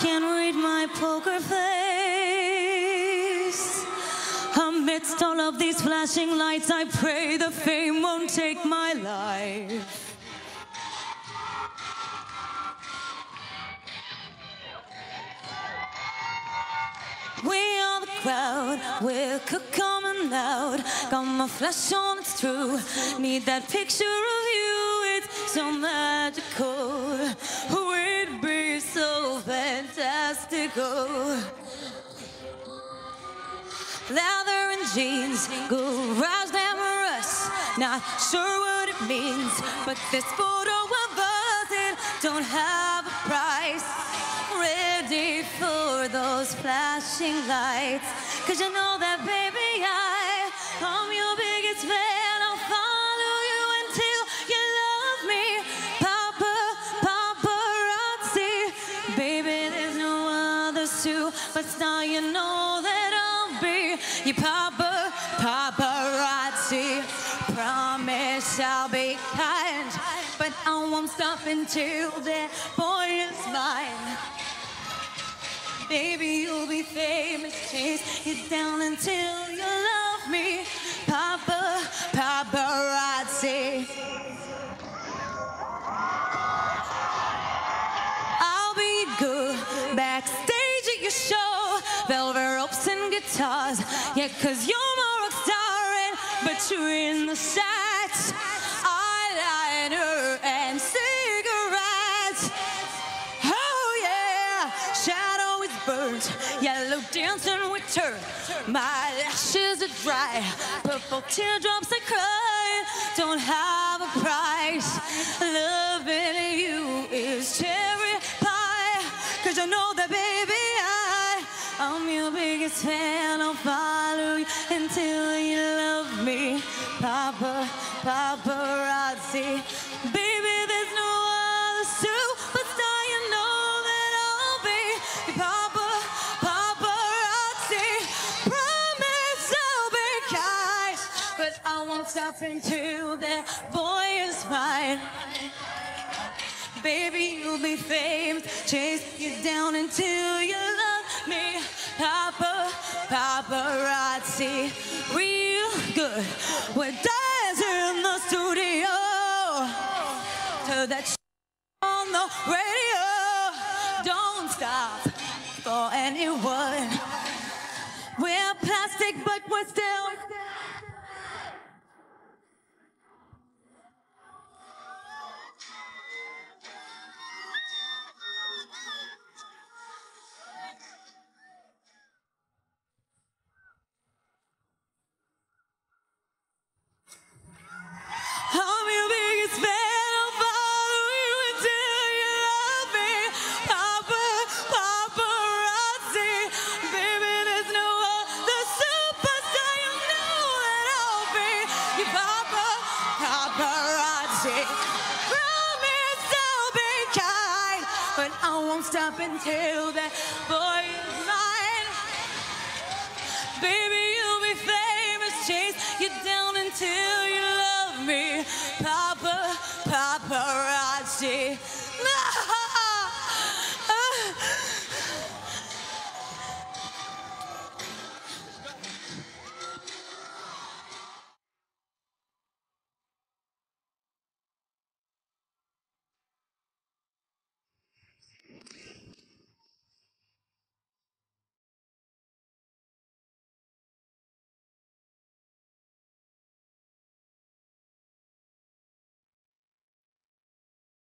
can read my poker face. Amidst all of these flashing lights, I pray the fame won't take my life. We are the crowd, we're coming loud. Got my flash on, it's true. Need that picture of you, it's so magical. Fantastical. Leather and jeans, garage glamorous. Not sure what it means, but this photo of us, it don't have a price. Ready for those flashing lights. Cause you know that, baby, I, to, but now you know that I'll be your papa, paparazzi. Promise I'll be kind, but I won't stop until that boy is mine. Baby, you'll be famous. Chase you down until you love me. Papa, paparazzi. Velvet ropes and guitars. Yeah, cause you're more rock star, and, in the sets. Eyeliner and cigarettes. Oh yeah, shadow is burnt, yellow dancing with her. My lashes are dry, purple teardrops I cry. Don't have a price. Loving biggest fan. I'll follow you until you love me. Papa, paparazzi. Baby, there's no other superstar. You know that I'll be papa, paparazzi. Promise I'll be kind, but I won't stop until that boy is mine. Baby, you'll be famous. Chase you down until you love me. Papa, paparazzi. Real good. We're dancing in the studio. To that on the radio. Don't stop for anyone. We're plastic, but we're still. Paparazzi. Promise I'll be kind, but I won't stop until that boy